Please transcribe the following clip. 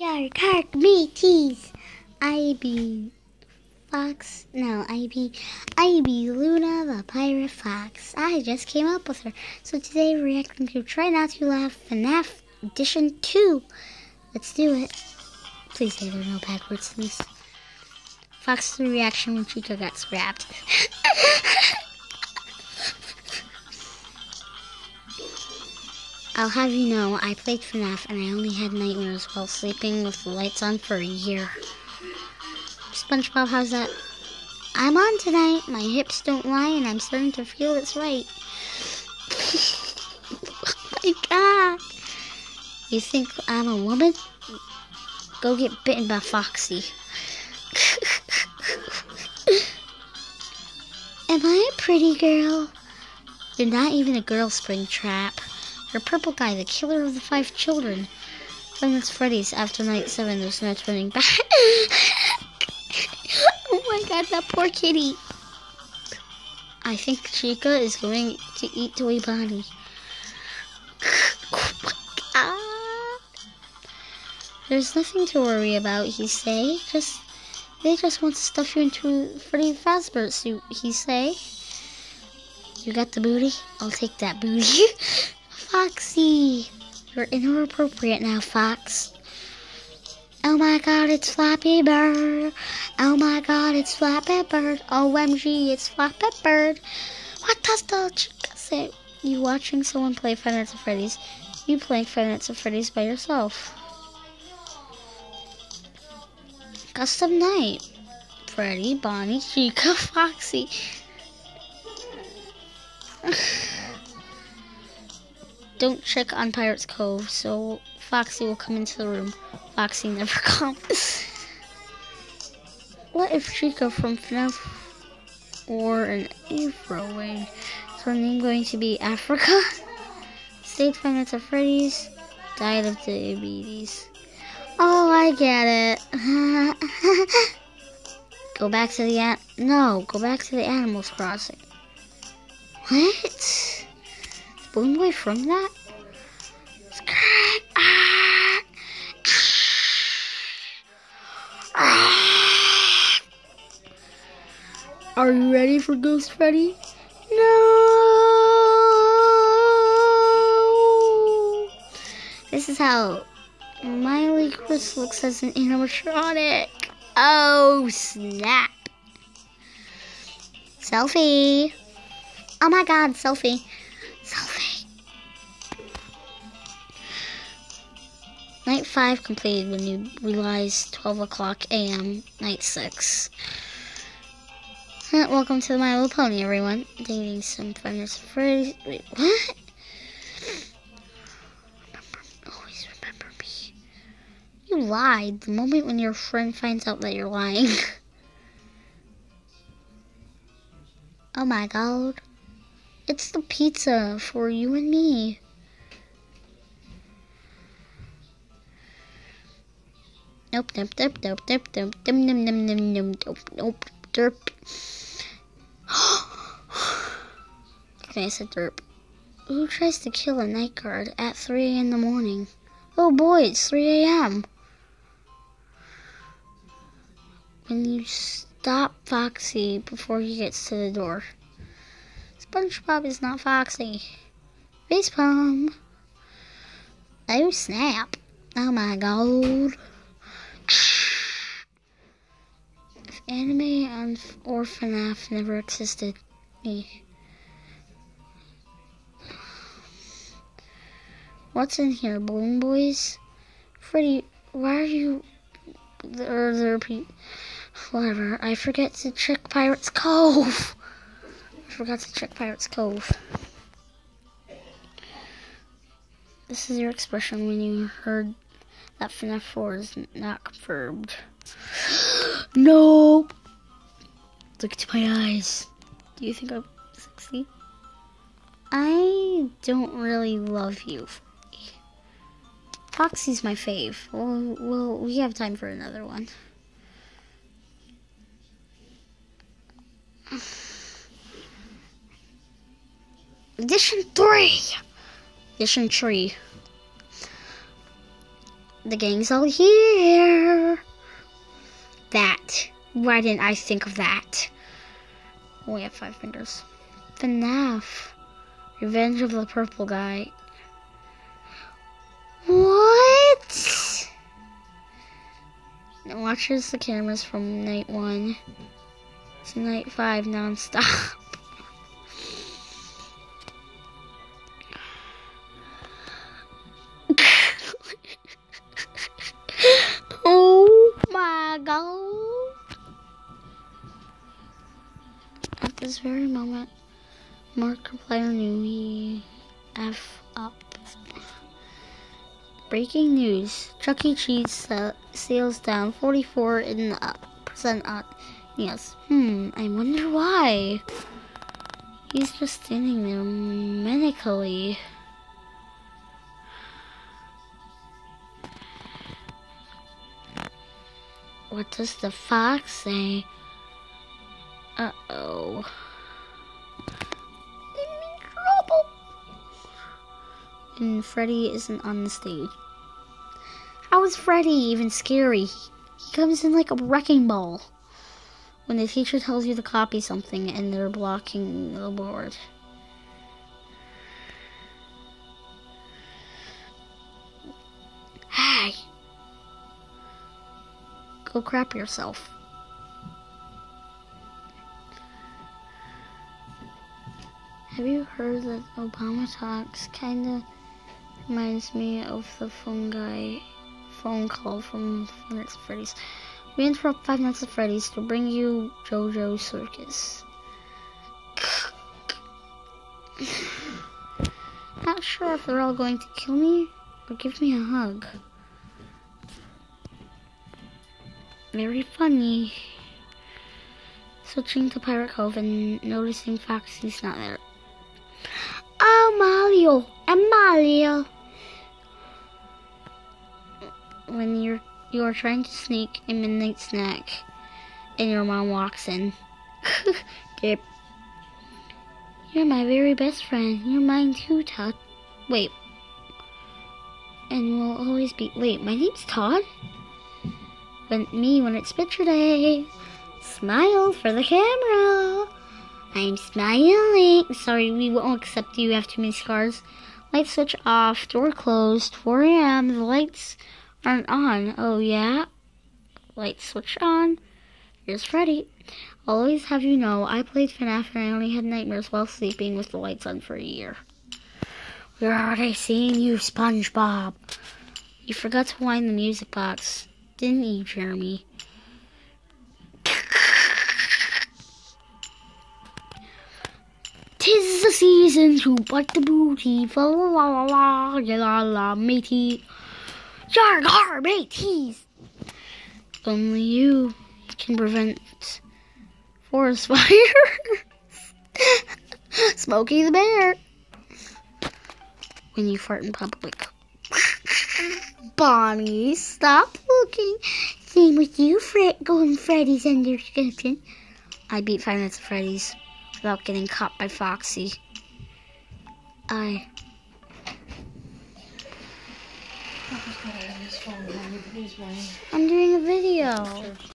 Your card me tease. I be Fox. No, I be I be Luna the Pirate Fox. I just came up with her. So today we're reacting to Try Not to Laugh FNAF Edition 2. Let's do it. Please say there are no bad words in this. Fox's reaction when Chica got scrapped. I'll have you know, I played FNAF and I only had nightmares while sleeping with the lights on for a year. SpongeBob, how's that? I'm on tonight. My hips don't lie and I'm starting to feel it's right. my god. You think I'm a woman? Go get bitten by Foxy. Am I a pretty girl? You're not even a girl, Springtrap. Or Purple Guy, the killer of the five children. Nights Freddy's after night seven, there's no turning back. oh my god, that poor kitty. I think Chica is going to eat Toy Bonnie. oh. There's nothing to worry about, he say. Just they just want to stuff you into Freddy Fazbear suit, he say. You got the booty? I'll take that booty. Foxy! You're inappropriate now, Fox. Oh my god, it's Flappy Bird. Oh my god, it's Flappy Bird. OMG, it's Flappy Bird. What does the chica say? You watching someone play Five Nights at Freddy's. You playing Five Nights at Freddy's by yourself. Custom night. Freddy, Bonnie, Chica, Foxy. Don't check on Pirate's Cove, so Foxy will come into the room. Foxy never comes. what if Chica from FNAF or an Afro wing? Her name going to be Africa? Five minutes at Freddy's. Died of diabetes. Oh, I get it. go back to the an- no, go back to the Animals Crossing. What? Balloon Boy from that? Are you ready for Ghost Freddy? No! This is how Miley Cyrus looks as an animatronic. Oh, snap. Selfie. Oh my god, selfie. Selfie. Night 5 completed when you realize 12 o'clock a.m. Night 6. Welcome to My Little Pony, everyone. Dating some friends Freddy's. Wait, what? Remember, always remember me. You lied the moment when your friend finds out that you're lying. oh my god. It's the pizza for you and me. Nope, nope, nope, nope, nope, nope, nope, nope, nope, nope, nope, derp. okay, I said derp. Who tries to kill a night guard at 3 in the morning? Oh boy, it's 3 a.m. When you stop Foxy before he gets to the door. SpongeBob is not Foxy. Face palm. Oh snap. Oh my god. Anime and or FNAF never existed, me. What's in here, Balloon Boys? Freddy, why are you... There, there, whatever. I forget to check Pirate's Cove I forgot to check Pirate's Cove. This is your expression when you heard that FNAF 4 is not confirmed. No! Look into my eyes. Do you think I'm sexy? I don't really love you. Foxy's my fave. Well, well, we have time for another one. Edition 3! Edition 3. The gang's all here. That. Why didn't I think of that? Oh, we have five fingers. FNAF. Revenge of the Purple Guy. What? Watches the cameras from night one to night five nonstop. this very moment, Markiplier knew he F up. Breaking news: Chuck E. Cheese sales down 44 in up percent up. Yes. Hmm. I wonder why. He's just standing there manically. What does the fox say? Uh And Freddy isn't on the stage. How is Freddy even scary? He comes in like a wrecking ball. When the teacher tells you to copy something and they're blocking the board. Hey! Go crap yourself. Have you heard that Obama Talks kinda reminds me of the phone guy phone call from Five Nights at Freddy's? We interrupt Five Nights at Freddy's to bring you JoJo Circus. Not sure if they're all going to kill me or give me a hug. Very funny. Switching to Pirate Cove and noticing Foxy's not there. You're trying to sneak a midnight snack and your mom walks in. You're my very best friend. You're mine too, Todd. Wait. And we'll always be. Wait, my name's Todd? When me when it's picture day. Smile for the camera. I'm smiling. Sorry, we won't accept you. after many scars. Light switch off. Door closed. 4 a.m. The lights aren't on. Oh, yeah? Light switch on. Here's Freddy. Always have you know, I played FNAF and I only had nightmares while sleeping with the lights on for a year. Where are they seeing you, SpongeBob? You forgot to wind the music box, didn't you, Jeremy? Tis the season to bite the booty, fa la la la la la la matey. Mateys. Only you can prevent forest fires. Smokey the Bear. When you fart in public. Bonnie, stop looking. Same with you, Fred. Golden Freddy's under description. I beat Five Nights at Freddy's without getting caught by Foxy. I. I'm doing a video.